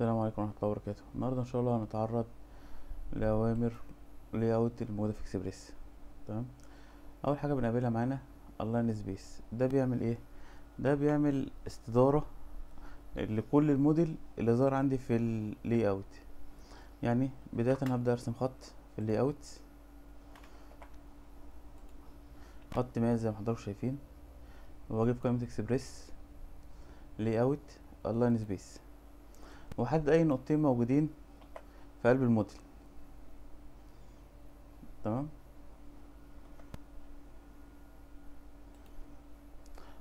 السلام عليكم ورحمة الله وبركاته. النهاردة إن شاء الله هنتعرض لأوامر layout الموجودة في إكسبريس. تمام؟ أول حاجة بنقابلها معانا ال align space ده بيعمل إيه؟ ده بيعمل استدارة لكل الموديل اللي ظهر عندي في ال layout. يعني بداية هبدأ أرسم خط في ال layout. خط مائل زي ما حضراتكم شايفين. وأجيب قائمة إكسبريس. layout. ال align space واحدد أي نقطتين موجودين في قلب الموديل. تمام؟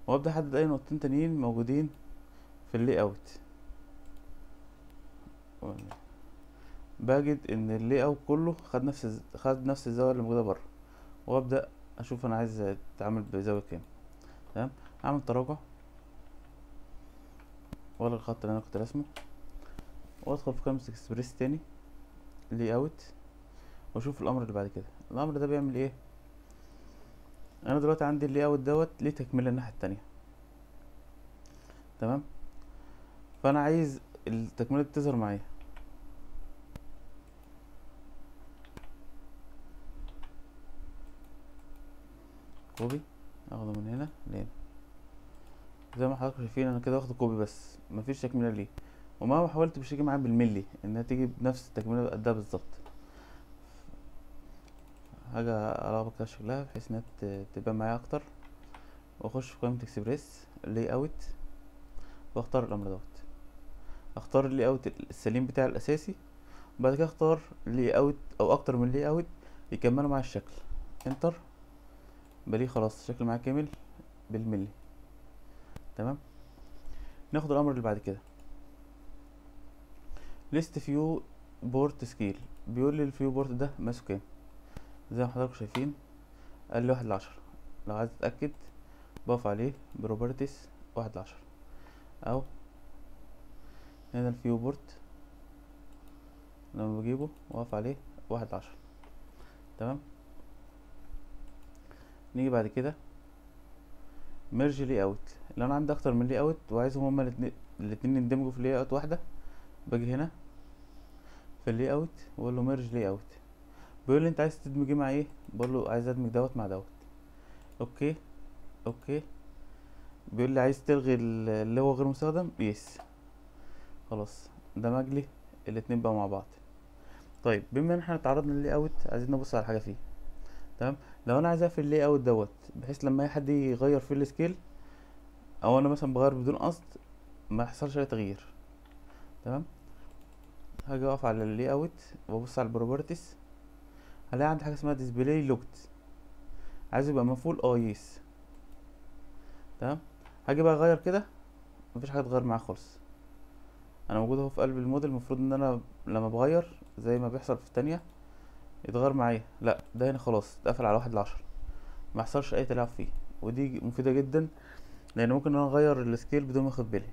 وأبدأ أحدد أي نقطتين تانيين موجودين في ال layout. بجد إن ال layout كله خد نفس خد نفس الزاوية اللي موجودة بره. وأبدأ أشوف أنا عايز أتعامل بزاوية كام. تمام؟ أعمل تراجع. ولا الخط اللي أنا كنت راسمه. وادخل في قائمة إكسبريس تاني layout وأشوف الأمر اللي بعد كده. الأمر ده بيعمل إيه؟ أنا دلوقتي عندي ال layout دوت ليه تكملة الناحية التانية. تمام؟ فأنا عايز التكملة دي تظهر معايا. copy أخده من هنا لهنا زي ما حضراتكم شايفين أنا كده واخد copy بس مفيش تكملة ليه. ومهما حاولت مش هتيجي معايا بالملي إنها تيجي بنفس التكملة قدها بالظبط. حاجة الخبط كده شكلها بحيث إنها تبان معايا أكتر. وأخش في قائمة Express layout وأختار الأمر دوت. أختار ال layout السليم بتاعي الأساسي. وبعد كده أختار layout أو أكتر من layout يكملوا معايا الشكل. enter بلاقي خلاص الشكل معايا كامل بالملي. تمام؟ ناخد الأمر اللي بعد كده. list viewport scale بيقول لي ال viewport ده مقاسه كام؟ زي ما حضراتكم شايفين. قال لي واحد لعشرة لو عايز اتاكد بقف عليه properties واحد لعشرة أو هنا ال viewport لما بجيبه واقف عليه واحد لعشرة تمام؟ نيجي بعد كده. merge layout لو أنا عندي أكتر من layout وعايزهم هما الاتنين يندمجوا في layout واحدة باجي هنا في ال layout واقول له merge layout بيقول لي أنت عايز تدمج إيه مع إيه؟ بقول له عايز أدمج دوت مع دوت. okay okay. بيقول لي عايز تلغي ال- اللي هو غير مستخدم؟ yes خلاص دمج لي الاتنين بقى مع بعض. طيب بما إن إحنا اتعرضنا لل layout عايزين نبص على حاجة فيه. تمام؟ لو أنا عايز أقفل ال layout دوت بحيث لما أي حد يغير فيه ال scale أو أنا مثلا بغير بدون قصد ما يحصلش أي تغيير. تمام؟ هاجي اقف على ال layout وابص على ال properties هلاقي عندي حاجة اسمها display locked عايز يبقى مقفول آه yes تمام؟ هاجي بقى اغير كده مفيش حاجة تتغير معاه خالص. أنا موجود أهو في قلب الموديل المفروض إن أنا لما بغير زي ما بيحصل في التانية يتغير معايا. لا ده هنا خلاص اتقفل على واحد لعشرة. ما يحصلش أي تلاعب فيه. ودي مفيدة جدا لأن ممكن أنا أغير ال scale بدون ما أخد بالي.